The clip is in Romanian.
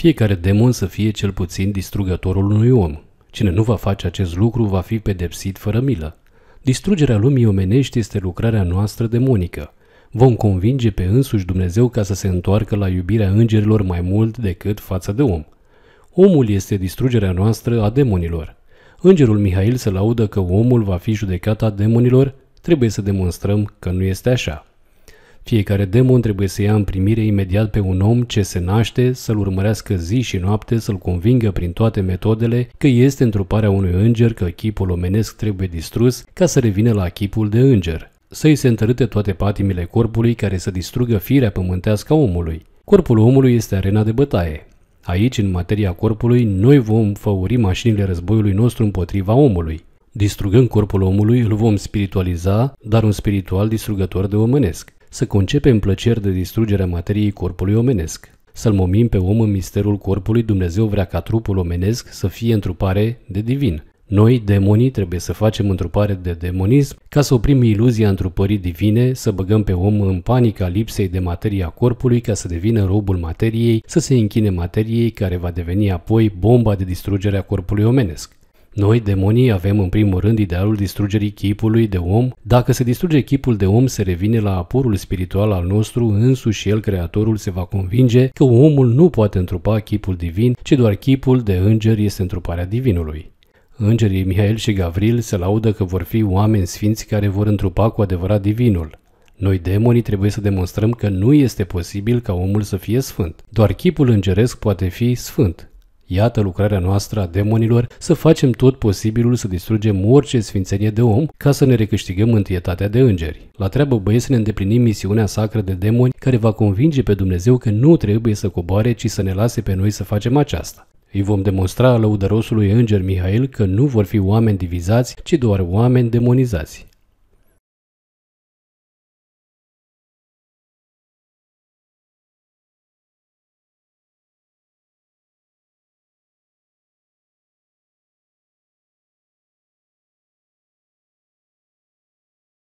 Fiecare demon să fie cel puțin distrugătorul unui om. Cine nu va face acest lucru va fi pedepsit fără milă. Distrugerea lumii omenești este lucrarea noastră demonică. Vom convinge pe însuși Dumnezeu ca să se întoarcă la iubirea îngerilor mai mult decât față de om. Omul este distrugerea noastră a demonilor. Îngerul Mihail se laudă că omul va fi judecat a demonilor, trebuie să demonstrăm că nu este așa. Fiecare demon trebuie să ia în primire imediat pe un om ce se naște, să-l urmărească zi și noapte, să-l convingă prin toate metodele că este întruparea unui înger, că chipul omenesc trebuie distrus ca să revină la chipul de înger. Să-i se întărâte toate patimile corpului care să distrugă firea pământească a omului. Corpul omului este arena de bătaie. Aici, în materia corpului, noi vom făuri mașinile războiului nostru împotriva omului. Distrugând corpul omului, îl vom spiritualiza, dar un spiritual distrugător de omenesc să concepem plăceri de distrugerea materiei corpului omenesc. Să-l momim pe om în misterul corpului, Dumnezeu vrea ca trupul omenesc să fie întrupare de divin. Noi, demonii, trebuie să facem întrupare de demonism ca să oprim iluzia întrupării divine, să băgăm pe om în panica lipsei de materia corpului ca să devină robul materiei, să se închine materiei care va deveni apoi bomba de distrugere a corpului omenesc. Noi, demonii, avem în primul rând idealul distrugerii chipului de om. Dacă se distruge chipul de om, se revine la apurul spiritual al nostru, însuși el, creatorul, se va convinge că omul nu poate întrupa chipul divin, ci doar chipul de înger este întruparea divinului. Îngerii Mihail și Gavril se laudă că vor fi oameni sfinți care vor întrupa cu adevărat divinul. Noi, demonii, trebuie să demonstrăm că nu este posibil ca omul să fie sfânt. Doar chipul îngeresc poate fi sfânt. Iată lucrarea noastră a demonilor să facem tot posibilul să distrugem orice sfințenie de om ca să ne recâștigăm întâietatea de îngeri. La treabă băieți să ne îndeplinim misiunea sacră de demoni care va convinge pe Dumnezeu că nu trebuie să coboare, ci să ne lase pe noi să facem aceasta. Îi vom demonstra lăudărosului înger Mihail că nu vor fi oameni divizați, ci doar oameni demonizați.